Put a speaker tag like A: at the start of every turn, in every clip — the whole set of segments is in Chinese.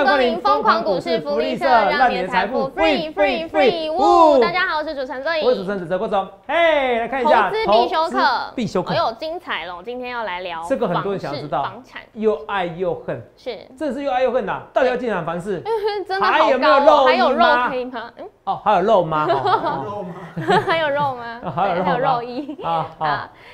A: 迎光临疯狂股市福利社，让你的财富 free free free！呜，大家好，我是主持人郑
B: 我是主持人子泽郭总。嘿，来看一下
A: 投资必修课，
B: 必修课，
A: 哎呦，精彩了！今天要来聊
B: 这个很多人想知道，
A: 房产
B: 又爱又恨，
A: 是，
B: 真的是又爱又恨呐！到底要进场房市，
A: 真的还有没有肉？还有肉可以吗？
B: 嗯，哦，还有肉吗？
C: 还有肉吗？
A: 还有肉吗？
B: 还有
A: 肉衣
B: 啊！好，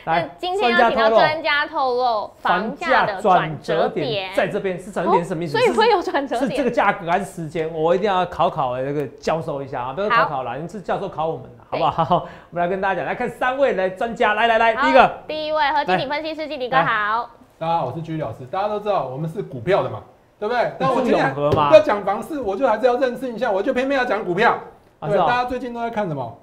A: 来，今天要请到专家透露房价的转折点，
B: 在这边是转折点是什么意思？
A: 所以会有转折点，
B: 是这个价格还是时间？我一定要考考那个教授一下啊！不要考考了，你是教授考我们的，好不好？好 我们来跟大家讲，来看三位来专家，来来来，第一个，
A: 第一位和经理分析师经理哥好，
C: 大家好，我是居老师，大家都知道我们是股票的嘛，对不对？
B: 但我今天
C: 要讲房市，我就还是要认识一下，我就偏偏要讲股票。对，大家最近都在看什么？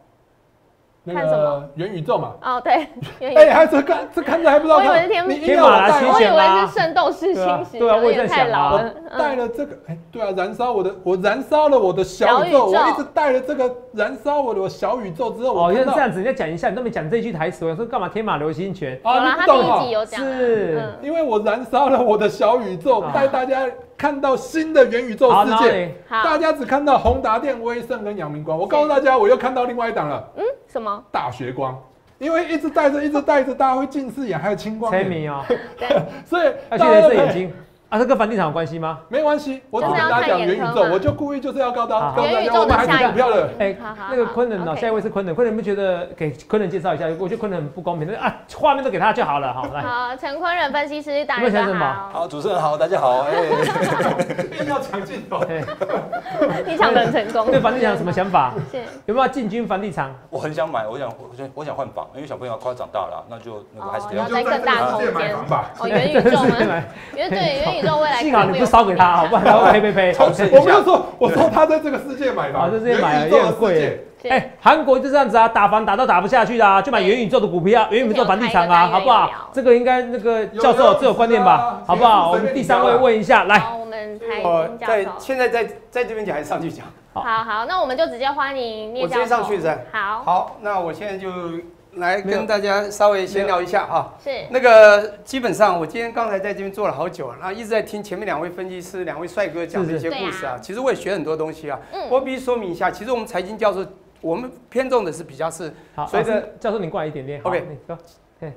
A: 看什么？
C: 元宇宙嘛。
A: 哦，对。
C: 哎，还这看这看着还不知道。
A: 我以为是天
B: 天马来
A: 我以为是圣斗士星矢。
B: 对啊，我也在想
C: 啊。带了这个，哎，对啊，燃烧我的，我燃烧了我的小宇宙。我一直带了这个燃烧我的小宇宙之后，
B: 哦，原来这样子，你再讲一下，你都没讲这句台词。我说干嘛天马流星拳？
A: 啊，你不懂啊？
B: 是，
C: 因为我燃烧了我的小宇宙，带大家。看到新的元宇宙世界，大家只看到宏达电、威盛跟阳明光。我告诉大家，我又看到另外一档了。嗯，
A: 什么？
C: 大学光，因为一直戴着，一直戴着，大家会近视眼，还有青光
B: 眼。迷哦。
A: 所
C: 以
B: 要去镭射眼睛。啊，这跟房地产有关系吗？
C: 没关系，我只跟大家讲元宇宙，我就故意就是要告到
A: 元宇宙的下
C: 股票的。
B: 哎，那个昆仑哦，下一位是昆仑，昆仑不觉得给昆仑介绍一下？我觉得昆仑很不公平，啊，画面都给他就好了，好来。
A: 好，陈昆仑分析师，大家好。
D: 好，主持人好，大家好。哎，
C: 一定要抢镜头。
A: 你抢的成功。
B: 对房地产有什么想法？是有没有进军房地产？
D: 我很想买，我想，我想，我想换房，因为小朋友快长大了，那就那个还是
A: 要在更大空间。
C: 哦，
A: 元宇宙吗？因为对元宇宙未来。
B: 就烧给他，好不然他会呸呸呸。
C: 我没有说，我说他在这个世界买房，
B: 在这界买也很贵。哎，韩国就这样子啊，打房打到打不下去啊，就买元宇宙的股票，元宇宙房地产啊，好不好？这个应该那个教授最有观念吧，好不好？我们第三位问一下，来，
A: 我们台
D: 在现在在在这边讲还是上去讲？
A: 好好，那我们就直接欢迎
D: 聂教授。我直接上去噻。
A: 好。
D: 好，那我现在就。来跟大家稍微闲聊一下哈，
A: 是。
D: 那个基本上我今天刚才在这边坐了好久啊，然后一直在听前面两位分析师、两位帅哥讲的一些故事啊，其实我也学很多东西啊。嗯，我必须说明一下，其实我们财经教授，我们偏重的是比较是，好
B: 随着教授您过来一点点
D: ，OK。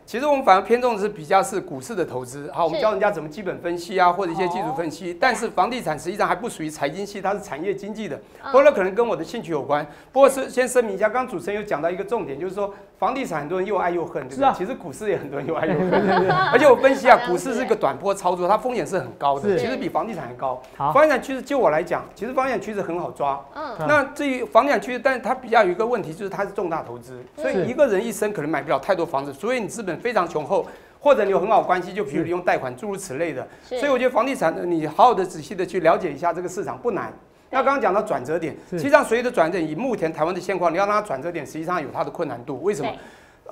D: 其实我们反而偏重的是比较是股市的投资，好，我们教人家怎么基本分析啊，或者一些技术分析。但是房地产实际上还不属于财经系，它是产业经济的，或者可能跟我的兴趣有关。不过是先声明一下，刚刚主持人有讲到一个重点，就是说房地产很多人又爱又恨，对不对？其实股市也很多人又爱又恨。而且我分析啊，股市是一个短波操作，它风险是很高的，其实比房地产还高。房地产趋势就我来讲，其实房地产趋势很好抓。嗯。那至于房地产趋势，但是它比较有一个问题，就是它是重大投资，所以一个人一生可能买不了太多房子，所以你资本非常雄厚。或者你有很好关系，就比如你用贷款诸如此类的，所以我觉得房地产你好好的仔细的去了解一下这个市场不难。那刚刚讲到转折点，实际上随着转折点，以目前台湾的现况，你要让它转折点，实际上有它的困难度。为什么？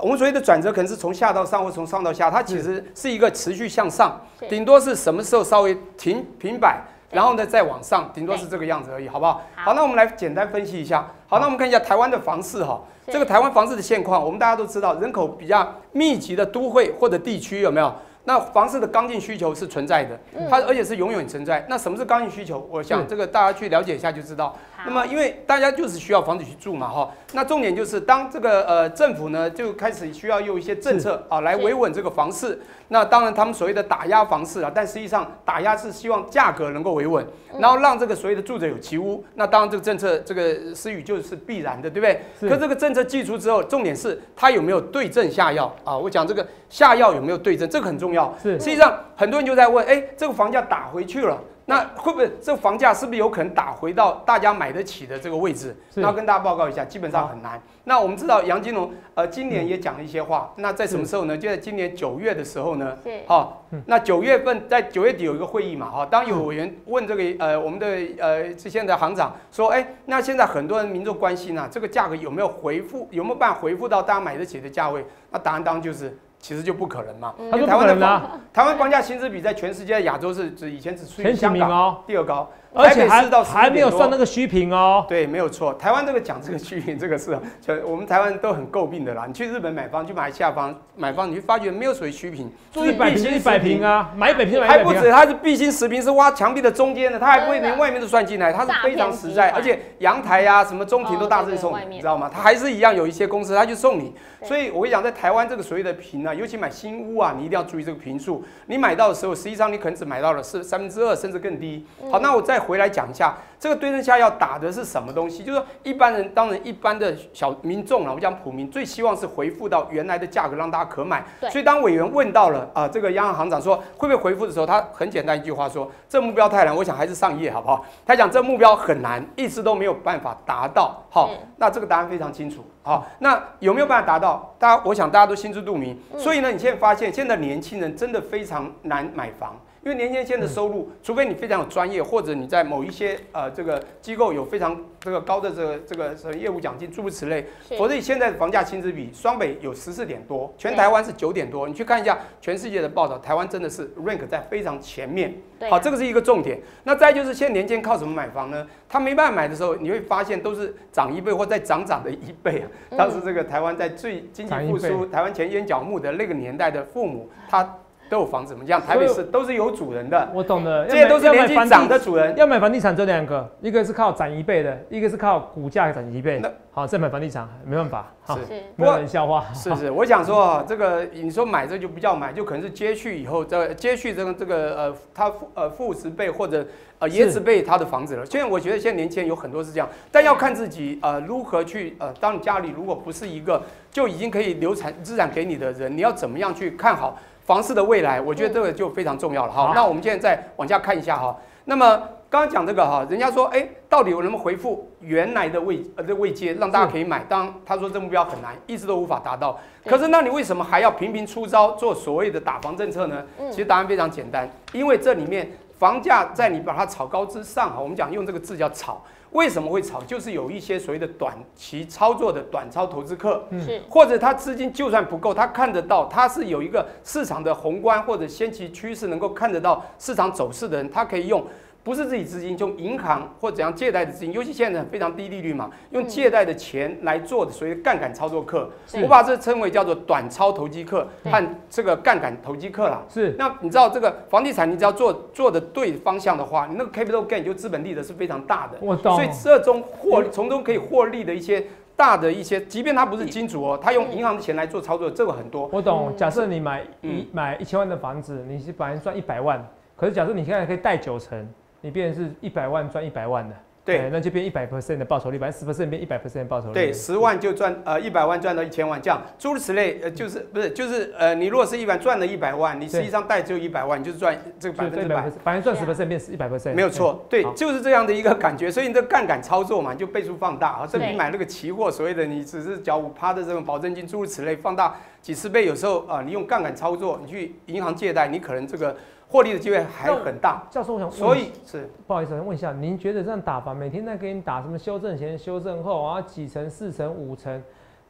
D: 我们所谓的转折可能是从下到上或从上到下，它其实是一个持续向上，顶多是什么时候稍微停平摆，然后呢再往上，顶多是这个样子而已，好不好？好，那我们来简单分析一下。好，那我们看一下台湾的房市哈。这个台湾房市的现况，我们大家都知道，人口比较密集的都会或者地区有没有？那房市的刚性需求是存在的，它而且是永远存在。那什么是刚性需求？我想这个大家去了解一下就知道。那么因为大家就是需要房子去住嘛，哈。那重点就是当这个呃政府呢就开始需要用一些政策啊来维稳这个房市。那当然他们所谓的打压房市啊，但实际上打压是希望价格能够维稳，然后让这个所谓的住者有其屋。那当然这个政策这个施予就是必然的，对不对？可这个政策寄出之后，重点是它有没有对症下药啊？我讲这个下药有没有对症，这个很重要。是，实际上很多人就在问，哎，这个房价打回去了。那会不会这个房价是不是有可能打回到大家买得起的这个位置？那跟大家报告一下，基本上很难。那我们知道杨金龙呃今年也讲了一些话，那在什么时候呢？就在今年九月的时候呢。好，那九月份在九月底有一个会议嘛，哈，当有委员问这个呃我们的呃之前的行长说，哎，那现在很多人民众关心啊，这个价格有没有回复，有没有办法回复到大家买得起的价位？那答案当然就是。其实就不可能嘛，
B: 台湾的房，
D: 台湾房价薪资比在全世界亚洲是指以前只处于香港第二高，
B: 而且还还没有算那个虚平哦。
D: 对，没有错。台湾这个讲这个虚平这个是，就我们台湾都很诟病的啦。你去日本买房，去买下房买房，你会发觉没有属于虚平，
B: 住一百平一百平啊，买一百平
D: 还不止，它是必星十平是挖墙壁的中间的，它还不会连外面都算进来，它是非常实在，而且阳台呀什么中庭都大致送，你知道吗？它还是一样有一些公司它就送你。所以我跟你讲，在台湾这个所谓的平啊，尤其买新屋啊，你一定要注意这个平数。你买到的时候，实际上你可能只买到了是三分之二，甚至更低。好，那我再回来讲一下。这个对症下药打的是什么东西？就是说一般人，当然一般的小民众啊，我讲普民最希望是回复到原来的价格，让大家可买。所以当委员问到了啊，这个央行行长说会不会回复的时候，他很简单一句话说：这目标太难。我想还是上页好不好？他讲这目标很难，一直都没有办法达到。好，那这个答案非常清楚。好，那有没有办法达到？大家，我想大家都心知肚明。所以呢，你现在发现现在年轻人真的非常难买房。因为年轻人的收入，除非你非常有专业，或者你在某一些呃这个机构有非常这个高的这个这个什么业务奖金诸如此类，否则现在的房价薪资比双北有十四点多，全台湾是九点多。你去看一下全世界的报道，台湾真的是 rank 在非常前面。好，这个是一个重点。那再就是现在年轻人靠什么买房呢？他没办法买的时候，你会发现都是涨一倍或再涨涨的一倍啊。当时这个台湾在最经济复苏、台湾前烟角木的那个年代的父母，他。都有房子我们讲台北市都是有主人的。
B: 我懂的，
D: 这些都是年纪长的主人。
B: 要买房地产，这两个，一个是靠涨一倍的，一个是靠股价涨一倍。那好，再买房地产没办法，
D: 是
B: 没有人笑话。
D: 是是，我想说啊，这个你说买这就不叫买，就可能是接续以后这接续这个这个呃，他呃负十倍或者呃爷十倍他的房子了。现在我觉得现在年轻人有很多是这样，但要看自己呃如何去呃，当你家里如果不是一个就已经可以留产资产给你的人，你要怎么样去看好？房市的未来，我觉得这个就非常重要了。好，那我们现在再往下看一下哈。那么刚刚讲这个哈，人家说，哎，到底有能不能回复原来的位呃的位阶，让大家可以买？当然，他说这目标很难，一直都无法达到。可是，那你为什么还要频频出招做所谓的打房政策呢？其实答案非常简单，因为这里面房价在你把它炒高之上哈，我们讲用这个字叫炒。为什么会炒？就是有一些所谓的短期操作的短操投资客，嗯或者他资金就算不够，他看得到他是有一个市场的宏观或者先期趋势，能够看得到市场走势的人，他可以用。不是自己资金，用银行或怎样借贷的资金，尤其现在非常低利率嘛，用借贷的钱来做的所谓杠杆操作客，我把这称为叫做短超投机客和这个杠杆投机客啦。
B: 是，
D: 那你知道这个房地产，你只要做做的对方向的话，你那个 capital gain 就资本利得是非常大的。
B: 我懂。
D: 所以这中获从中可以获利的一些大的一些，即便他不是金主哦，他用银行的钱来做操作，这个很多。
B: 我懂。假设你买一买一千万的房子，你是本来赚一百万，可是假设你现在可以贷九成。你变成是一百万赚一百万的，
D: 对，
B: 那就变一百 percent 的报酬率，百分之十 percent 变一百 percent 的报酬率。
D: 对，十万就赚呃一百万赚到一千万，这样诸如此类，呃就是不是就是呃你如果是一百赚了一百万，你实际上贷只有一百万，你就是赚这个百分之百，
B: 反正赚十 percent 变一百 percent，
D: 没有错，对，就是这样的一个感觉，所以你这杠杆操作嘛，就倍数放大啊，这比买那个期货所谓的你只是缴五趴的这种保证金诸如此类放大几十倍，有时候啊你用杠杆操作，你去银行借贷，你可能这个。获利的机会还很大，
B: 教授，我想，
D: 所以是
B: 不好意思，问一下，您觉得这样打法，每天在给你打什么修正前、修正后，然后几层、四层、五层，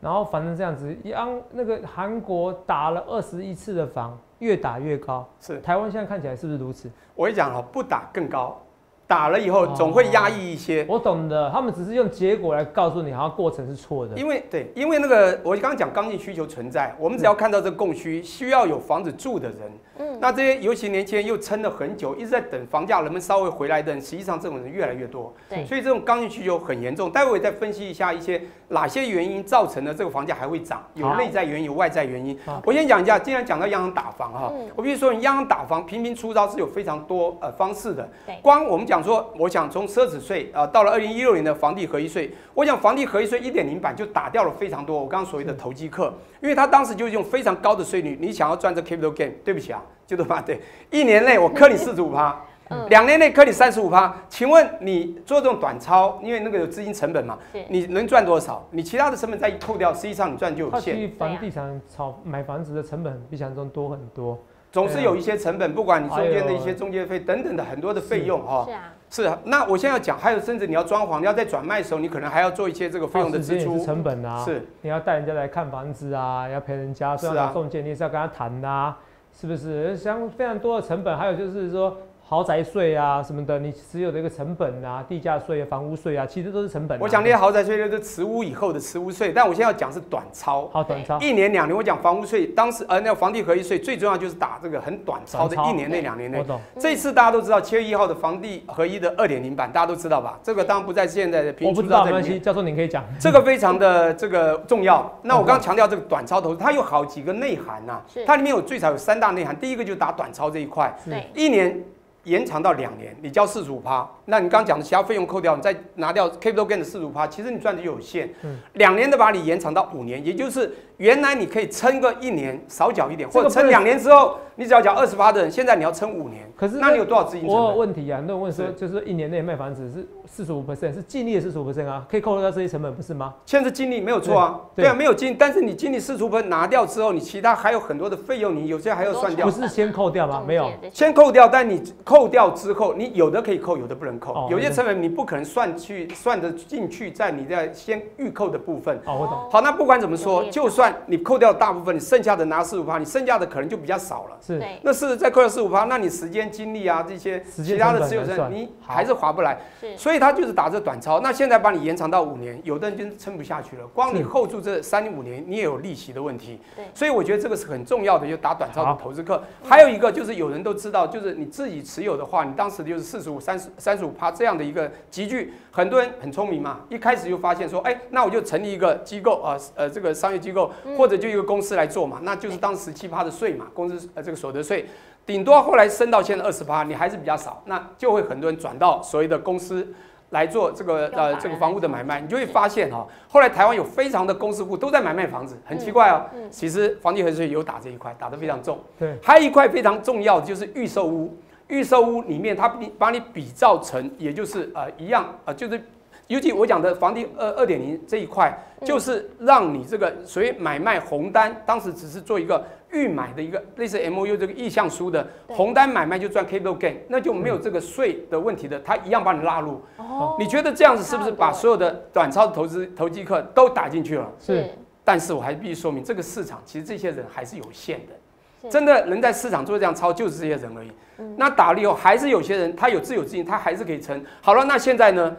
B: 然后反正这样子，央那个韩国打了二十一次的房，越打越高，
D: 是
B: 台湾现在看起来是不是如此？
D: 我跟你讲哦，不打更高。打了以后总会压抑一些，
B: 我懂的。他们只是用结果来告诉你，好像过程是错的。
D: 因为对，因为那个我刚刚讲刚性需求存在，我们只要看到这个供需，需要有房子住的人，嗯，那这些尤其年轻人又撑了很久，一直在等房价能不能稍微回来的人，实际上这种人越来越多。对，所以这种刚性需求很严重。待会再分析一下一些哪些原因造成的这个房价还会涨，有内在原因，有外在原因。我先讲一下，既然讲到央行打房哈，我必须说，你央行打房频频出招是有非常多呃方式的。对，光我们讲说，我想。从奢侈税啊，到了二零一六年的房地合一税，我想房地合一税一点零版就打掉了非常多我刚刚所谓的投机客，因为他当时就用非常高的税率，你想要赚这 capital gain，对不起啊，就这么对，一年内我克你四十五趴，两年内磕你三十五趴，请问你做这种短超，因为那个有资金成本嘛，你能赚多少？你其他的成本再一扣掉，实际上你赚就有限。
B: 房地产炒买房子的成本比想象中多很多，
D: 总是有一些成本，不管你中间的一些中介费等等的很多的费用哈。是啊。是，那我现在要讲，还有甚至你要装潢，你要在转卖的时候，你可能还要做一些这个费用的支出
B: 成本啊。
D: 是，
B: 你要带人家来看房子啊，要陪人家，是啊，送件，你是要跟他谈呐，是不是？像非常多的成本，还有就是说豪宅税啊什么的，你持有的一个成本啊，地价税啊，房屋税啊，其实都是成本。
D: 我讲那些豪宅税就是持屋以后的持屋税，但我现在要讲是短超。
B: 好，短超。
D: 一年两年，我讲房屋税，当时呃那个房地合一税最重要就是打这个很短超的，一年内两年内。这次大家都知道七月一号的房地合一的二点零版，大家都知道吧？这个当然不在现在的
B: 评。我不知道，没关系，教授您可以讲。
D: 这个非常的这个重要。那我刚刚强调这个短超投资，它有好几个内涵呐。它里面有最少有三大内涵，第一个就是打短超这一块。
A: 对。
D: 一年。延长到两年，你交四十五趴，那你刚刚讲的其他费用扣掉，你再拿掉 capital gain 的四十五趴，其实你赚的有限。嗯，两年的把你延长到五年，也就是原来你可以撑个一年少缴一点，或者撑两年之后。你只要缴二十八的人，现在你要撑五年，
B: 可是
D: 那你有多少资金
B: 我有问题啊，那问说就是一年内卖房子是四十五 percent，是净利的四十五 percent 啊，可以扣除掉这些成本不是吗？
D: 现在是净利没有错啊，对啊，没有净，但是你净利四十五 percent 拿掉之后，你其他还有很多的费用，你有些还要算掉。
B: 不是先扣掉吗？没有，
D: 先扣掉，但你扣掉之后，你有的可以扣，有的不能扣，有些成本你不可能算去算得进去，在你在先预扣的部分。
B: 哦，我懂。
D: 好，那不管怎么说，就算你扣掉大部分，你剩下的拿四十五趴，你剩下的可能就比较少了。
B: 是，
D: 那是。再扣掉四五趴，那你时间、精力啊这些其他的持有人，你还是划不来。所以他就是打这短超。那现在把你延长到五年，有的人就撑不下去了。光你 hold 住这三五年，你也有利息的问题。所以我觉得这个是很重要的，就打短超的投资客。还有一个就是有人都知道，就是你自己持有的话，你当时就是四十五、三十、三十五趴这样的一个集聚。很多人很聪明嘛，一开始就发现说，哎，那我就成立一个机构啊，呃，这个商业机构或者就一个公司来做嘛，那就是当十七趴的税嘛，公司呃这个所得税。顶多后来升到现在二十趴，你还是比较少，那就会很多人转到所谓的公司来做这个呃这个房屋的买卖，你就会发现哈，后来台湾有非常的公司户都在买卖房子，很奇怪哦。其实房地合税有打这一块，打得非常重。
B: 对，
D: 还有一块非常重要的就是预售屋，预售屋里面它比把你比照成，也就是呃一样呃就是。尤其我讲的房地二二点零这一块，就是让你这个所谓买卖红单，当时只是做一个预买的一个类似 M O U 这个意向书的红单买卖就赚 capital gain，那就没有这个税的问题的，他一样把你拉入。哦，你觉得这样子是不是把所有的短超投资投机客都打进去了？
B: 是。
D: 但是我还必须说明，这个市场其实这些人还是有限的，真的能在市场做这样超就是这些人而已。那打了以后，还是有些人他有自有资金，他还是可以撑。好了，那现在呢？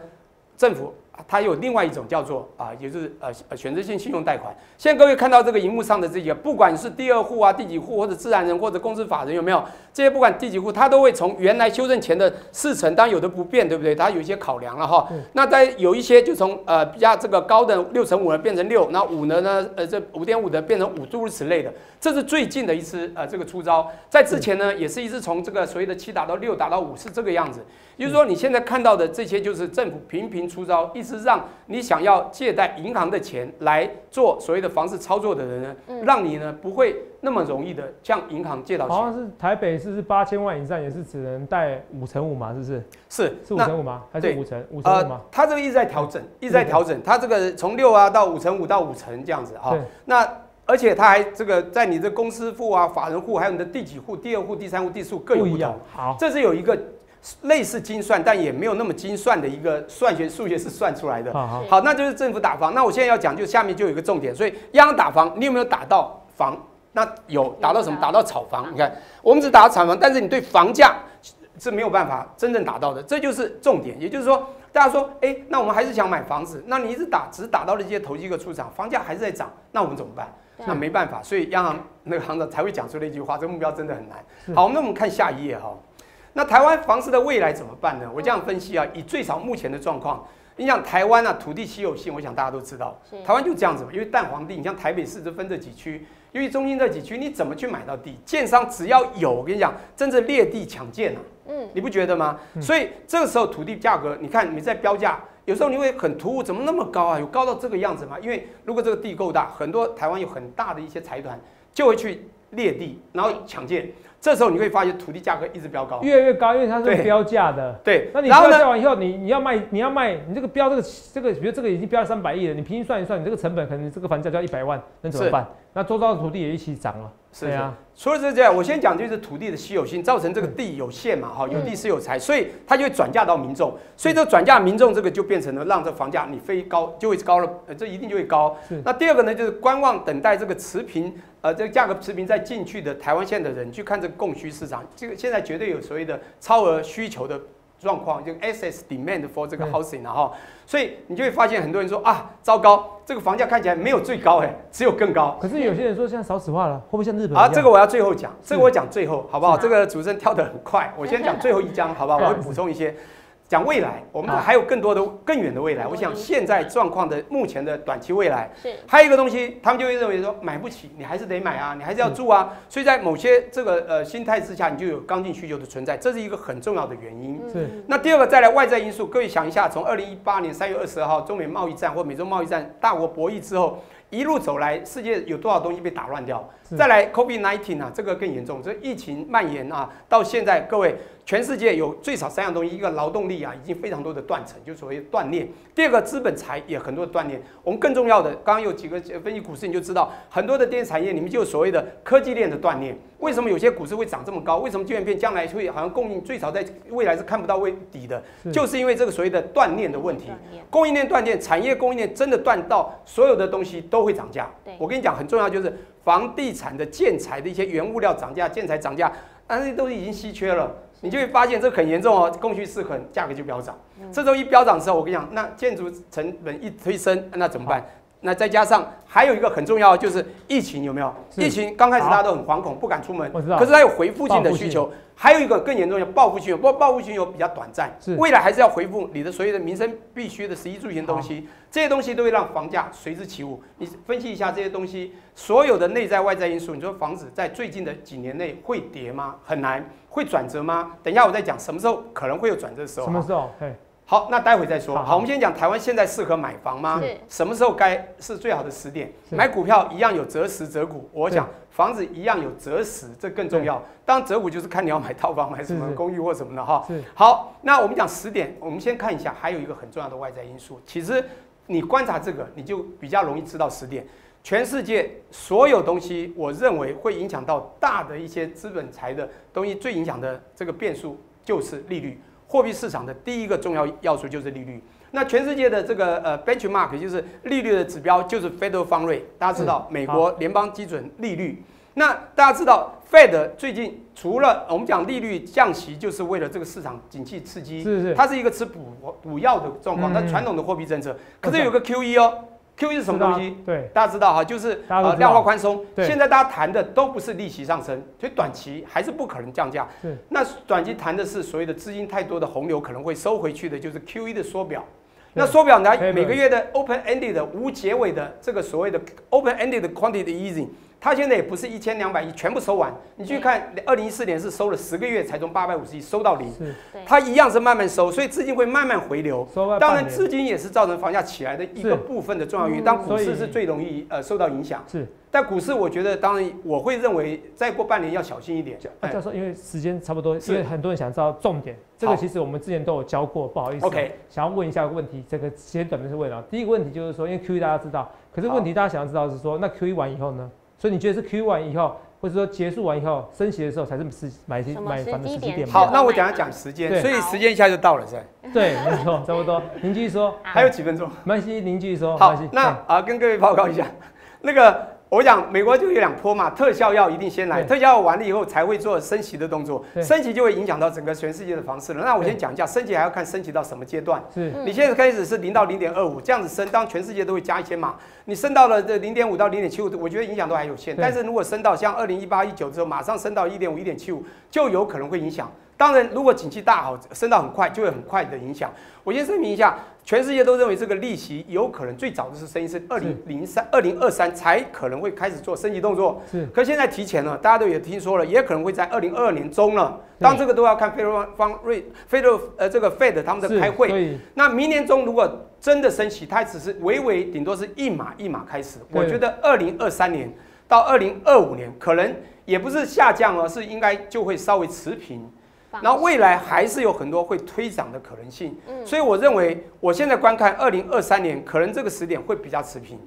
D: 政府它有另外一种叫做啊，也就是呃呃选择性信用贷款。现在各位看到这个荧幕上的这些，不管是第二户啊、第几户或者自然人或者公司法人有没有？这些不管第几户，它都会从原来修正前的四成，当然有的不变，对不对？它有一些考量了哈。那在有一些就从呃比较这个高的六成五呢变成六，那五呢呢呃这五点五的变成五，诸如此类的。这是最近的一次呃这个出招，在之前呢也是一直从这个所谓的七打到六打到五是这个样子。也就是说你现在看到的这些就是政府频频出招，一直让你想要借贷银行的钱来做所谓的房市操作的人呢，让你呢不会。那么容易的向银行借到钱，
B: 好像是台北市是八千万以上，也是只能贷五成五嘛，是不是？
D: 是
B: 是五成五吗？还是五成五成五吗？
D: 它这个一直在调整，一直在调整。它这个从六啊到五成五到五成这样子哈。那而且它还这个在你的公司户啊、法人户，还有你的第几户、第二户、第三户、第四户各有不同。
B: 好，
D: 这是有一个类似精算，但也没有那么精算的一个算学数学是算出来的。
B: 好，
D: 好，那就是政府打房。那我现在要讲，就下面就有一个重点，所以央行打房，你有没有打到房？那有打到什么？打到炒房。你看，我们只打到炒房，但是你对房价是没有办法真正打到的，这就是重点。也就是说，大家说，哎，那我们还是想买房子，那你一直打，只打到了一些投机客出场，房价还是在涨，那我们怎么办？那没办法，所以央行那个行长才会讲出那句话，这个目标真的很难。好，那我们看下一页哈。那台湾房市的未来怎么办呢？我这样分析啊，以最少目前的状况。你想台湾啊，土地稀有性，我想大家都知道，台湾就这样子嘛，因为蛋黄地，你像台北市就分这几区，因为中心这几区，你怎么去买到地？建商只要有，我跟你讲，真正裂地抢建啊，嗯，你不觉得吗？所以这个时候土地价格，你看你在标价，有时候你会很突兀，怎么那么高啊？有高到这个样子吗？因为如果这个地够大，很多台湾有很大的一些财团就会去裂地，然后抢建。这时候你会发现土地价格一直飙高，
B: 越来越高，因为它是标价的。
D: 对，
B: 那你标价完以后，你你要卖，你要卖，你这个标这个这个，比如这个已经标了三百亿了，你平均算一算，你这个成本可能这个房价就要一百万，那怎么办？那周遭的土地也一起涨了。
D: 是啊，除了这样，我先讲就是土地的稀有性造成这个地有限嘛，哈，有地是有财，所以它就会转嫁到民众，所以这转嫁民众这个就变成了让这房价你飞高就会高了，呃，这一定就会高。那第二个呢，就是观望等待这个持平，呃，这个价格持平再进去的台湾县的人去看这这个供需市场，这个现在绝对有所谓的超额需求的状况，就 excess demand for 这个 housing 然后，所以你就会发现很多人说啊，糟糕，这个房价看起来没有最高哎，只有更高。
B: 可是有些人说现在少子化了，会不会像日本？啊，
D: 这个我要最后讲，这个我讲最后好不好？这个主持人跳得很快，我先讲最后一章好不好？我会补充一些。讲未来，我们还有更多的更远的未来。我想现在状况的目前的短期未来，是还有一个东西，他们就会认为说买不起，你还是得买啊，你还是要住啊。所以在某些这个呃心态之下，你就有刚性需求的存在，这是一个很重要的原因。是。那第二个再来外在因素，各位想一下，从二零一八年三月二十二号中美贸易战或美洲贸易战大国博弈之后。一路走来，世界有多少东西被打乱掉？再来，COVID-19 啊，这个更严重。这疫情蔓延啊，到现在，各位，全世界有最少三样东西：一个劳动力啊，已经非常多的断层，就所谓断裂；第二个，资本财也很多的断裂。我们更重要的，刚刚有几个分析股市，你就知道很多的电子产业里面就有所谓的科技链的断裂。为什么有些股市会涨这么高？为什么晶圆片将来会好像供应最少在未来是看不到位底的？就是因为这个所谓的断链的问题，供应链断裂，产业供应链真的断到所有的东西都会涨价。我跟你讲，很重要就是房地产的建材的一些原物料涨价，建材涨价，但是都已经稀缺了，你就会发现这很严重哦，供需失衡，价格就飙涨。这时候一飙涨的时候，我跟你讲，那建筑成本一推升，那怎么办？那再加上还有一个很重要，就是疫情有没有？疫情刚开始大家都很惶恐，不敢出门。可是它有回复性的需求，还有一个更严重的报复性，不过报复性比较短暂，未来还是要回复你的所有的民生必须的十一住行东西，这些东西都会让房价随之起舞。你分析一下这些东西所有的内在外在因素，你说房子在最近的几年内会跌吗？很难，会转折吗？等一下我再讲什么时候可能会有转折的时候。
B: 什么时候？
D: 好，那待会再说。好，我们先讲台湾现在适合买房吗？什么时候该是最好的时点？买股票一样有择时择股。我讲房子一样有择时，这更重要。当然择股就是看你要买套房、买什么公寓或什么的哈。好，那我们讲时点，我们先看一下，还有一个很重要的外在因素。其实你观察这个，你就比较容易知道时点。全世界所有东西，我认为会影响到大的一些资本财的东西，最影响的这个变数就是利率。货币市场的第一个重要要素就是利率。那全世界的这个呃 benchmark 就是利率的指标，就是 Federal Fund Rate。大家知道美国联邦基准利率。那大家知道 Fed 最近除了我们讲利率降息，就是为了这个市场景气刺激，
B: 是是，
D: 它是一个吃补补药的状况。它传统的货币政策，可是有个 QE 哦。Q E 是什么东西？
B: 对，
D: 大家知道哈，就是呃量化宽松。现在大家谈的都不是利息上升，所以短期还是不可能降价。是。那短期谈的是所谓的资金太多的洪流可能会收回去的，就是 Q E 的缩表。那缩表呢？每个月的 open ended 无结尾的这个所谓的 open ended quantity easing。它现在也不是一千两百亿全部收完，你去看二零一四年是收了十个月才从八百五十亿收到零，他一样是慢慢收，所以资金会慢慢回流。当然，资金也是造成房价起来的一个部分的重要原因。当股市是最容易呃受到影响。是，但股市我觉得当然我会认为再过半年要小心一点。
B: 教授，因为时间差不多，因为很多人想知道重点，这个其实我们之前都有教过，不好意思。
D: OK，
B: 想要问一下个问题，这个先准备是问了。第一个问题就是说，因为 QE 大家知道，可是问题大家想要知道是说，那 QE 完以后呢？所以你觉得是 Q 完以后，或者说结束完以后升息的时候才是时买买房的时机点？
D: 好，那我讲一讲时间，所以时间一下就到了，是
B: 对，没错，差不多。您继续说，
D: 还有几分钟，
B: 没关系，您继续说。
D: 好，那啊，跟各位报告一下，那个。我讲美国就有两波嘛，特效药一定先来，特效药完了以后才会做升息的动作，升息就会影响到整个全世界的房市了。那我先讲一下，升息还要看升息到什么阶段。是，你现在开始是零到零点二五这样子升，当全世界都会加一些码，你升到了这零点五到零点七五，我觉得影响都还有限。但是如果升到像二零一八一九之后，马上升到一点五、一点七五，就有可能会影响。当然，如果景气大好，升到很快，就会很快的影响。我先声明一下，全世界都认为这个利息有可能最早的是升息是二零零三、二零二三才可能会开始做升级动作。是，可现在提前了，大家都也听说了，也可能会在二零二二年中了。当这个都要看 Fed 方瑞 Fed 呃这个 Fed 他们在开会。那明年中如果真的升息，它只是微微顶多是一码一码开始。我觉得二零二三年到二零二五年可能也不是下降而是应该就会稍微持平。然后未来还是有很多会推涨的可能性，所以我认为我现在观看二零二三年，可能这个时点会比较持平。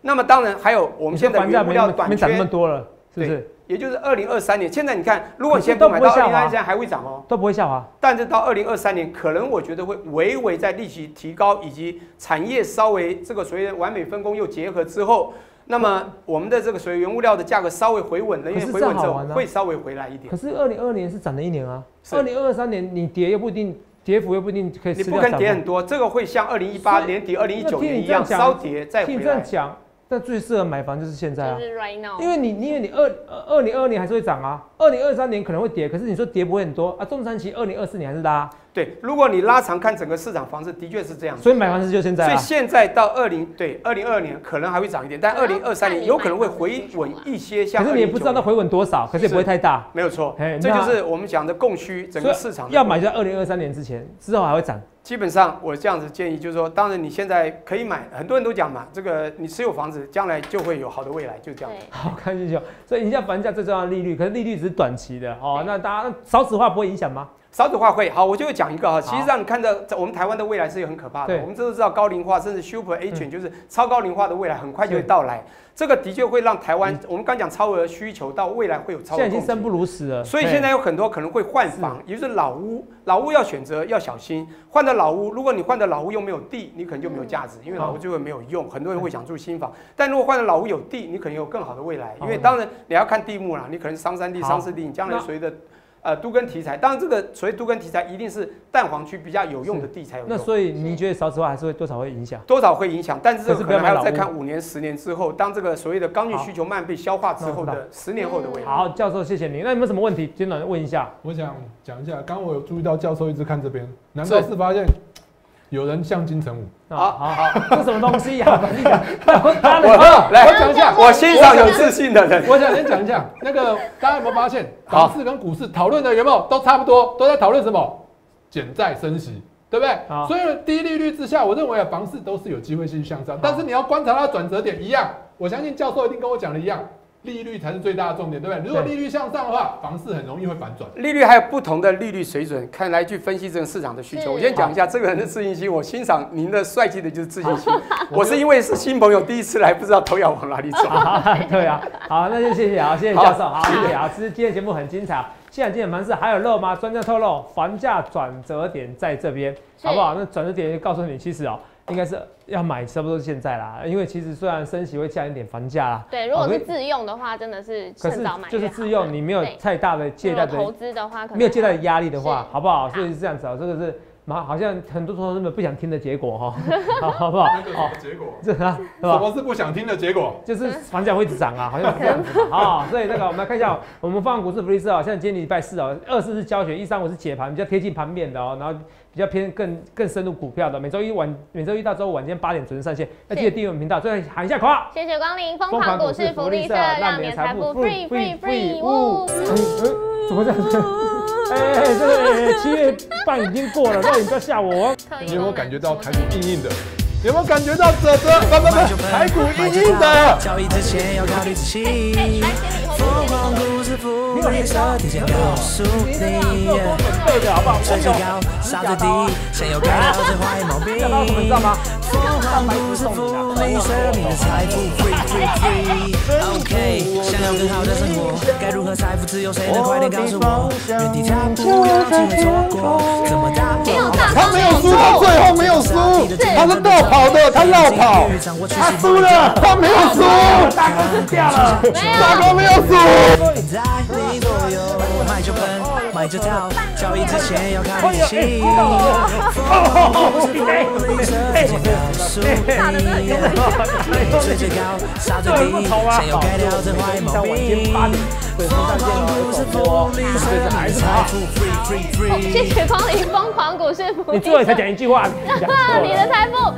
D: 那么当然还有我们现在原物料短缺，
B: 那么多了，是不是？
D: 也就是二零二三年。现在你看，如果你现在不买到二零二三还会涨哦，
B: 都不会下滑。
D: 但是到二零二三年，可能我觉得会微微在利息提高以及产业稍微这个所谓的完美分工又结合之后，那么我们的这个所谓原物料的价格稍微回稳了，因为回稳之后会稍微回来一点。
B: 可是二零二年是涨了一年啊，二零二三年你跌又不一定。跌幅又不一定可以，
D: 你不可能跌很多，这个会像二零一八年底、二零一九年一样稍跌再回来。
B: 听这样讲，但最适合买房就是现在啊，
A: 就是 right now。
B: 因为你，因为你二二零二二年还是会涨啊，二零二三年可能会跌，可是你说跌不会很多啊，中长期二零二四年还是拉。
D: 对，如果你拉长看整个市场房子，的确是这样。
B: 所以买房子就现在。
D: 所以现在到二零对二零二二年可能还会涨一点，但二零二三年有可能会回稳一些。
B: 可是你也不知道它回稳多少，可是也不会太大。
D: 没有错，这就是我们讲的供需整个市场。
B: 要买在二零二三年之前，之后还会涨。
D: 基本上我这样子建议就是说，当然你现在可以买，很多人都讲嘛，这个你持有房子，将来就会有好的未来，就这样。
B: 好，看清楚。所以影响房价最重要的利率，可是利率只是短期的哦。那大家少子化不会影响吗？
D: 少子化会好，我就会讲一个哈。其实让你看到，在我们台湾的未来是很可怕的。我们都知道高龄化，甚至 super age 就是超高龄化的未来很快就会到来。这个的确会让台湾，我们刚讲超额需求，到未来会有超。
B: 现在已经生不如死了。
D: 所以现在有很多可能会换房，也就是老屋。老屋要选择要小心，换的老屋，如果你换的老屋又没有地，你可能就没有价值，因为老屋就会没有用。很多人会想住新房，但如果换的老屋有地，你可能有更好的未来。因为当然你要看地目啦，你可能商山地、商四地，你将来随着。呃，都跟题材，当然这个所谓都跟题材，一定是蛋黄区比较有用的地才有。
B: 那所以您觉得少子化还是会多少会影响？
D: 多少会影响，但是这个可能还要再看五年、十年之后，当这个所谓的刚性需求慢被消化之后的十年后的未来。
B: 好，教授，谢谢您。那有没有什么问题？简短问一下。
C: 我想讲一下，刚刚我有注意到教授一直看这边，难道是发现？有人像金城武，
B: 好好好，这什么东西呀？
D: 我来，我讲一下，我欣赏有自信的人。
C: 我想先讲一下，那个大家有没有发现，房市跟股市讨论的有没有都差不多，都在讨论什么？减债升息，对不对？所以低利率之下，我认为啊，房市都是有机会继续向上，但是你要观察它转折点一样。我相信教授一定跟我讲的一样。利率才是最大的重点，对不对？如果利率向上的话，房市很容易会反转。
D: 利率还有不同的利率水准，看来去分析这个市场的需求。我先讲一下这个人的自信心，我欣赏您的帅气的就是自信心。我是因为是新朋友，第一次来，不知道头要往哪里走。
B: 对啊，好，那就谢谢啊，谢谢教授，好，谢谢啊。其实今天节目很精彩，现在今天盘市还有肉吗？专家透露，房价转折点在这边，好不好？那转折点就告诉你，其实哦。应该是要买，差不多是现在啦。因为其实虽然升息会降一点房价啦，
A: 对，如果是自用的话，真的是趁早买。
B: 就是自用，你没有太大的借贷的
A: 投资的话，
B: 没有借贷的压力的话，好不好？所以是这样子啊，这个是蛮好像很多同学们不想听的结果哈，好 好不好？
C: 好，结果这啊，什么是不想听的结果？
B: 就是房价会一直涨啊，好像是这样子啊。所以那个我们来看一下，我们放股市福利社啊，现在今天礼拜四哦，二四是教学，一三五是解盘，比较贴近盘面的哦，然后。比较偏更更深入股票的，每周一晚每周一到周五晚间八点准时上线。要记得订阅我们频道，最后喊一下口号。
A: 谢谢光临疯狂股市福利社，让你的财富 free free free。呜，
B: 怎么这样子？哎，这个七月半已经过了，那你不要吓我。
C: 你有没有感觉到台股硬硬的？有没有感觉到泽泽不不不，台股硬硬的？福利社提前告诉你，追最高，杀最低，先有改掉这坏毛病。疯狂不是福利社，你的财富 free free free。OK，想要更好的生活，该如何财富自由？谁能快点告诉我？原地踏步，有机会错过，怎么打破？他没有输，他最后没有输，他是倒跑的，他绕跑，他输了，他没有输，
B: 大哥是掉了，
C: 大哥没有输。
B: 左右，买就喷，买就跳，交易之前要看利息。最最高，杀最低，先要改掉这坏毛病。
A: 谢谢光临疯狂股市。
B: 你最后才讲一句话，
A: 你的财富。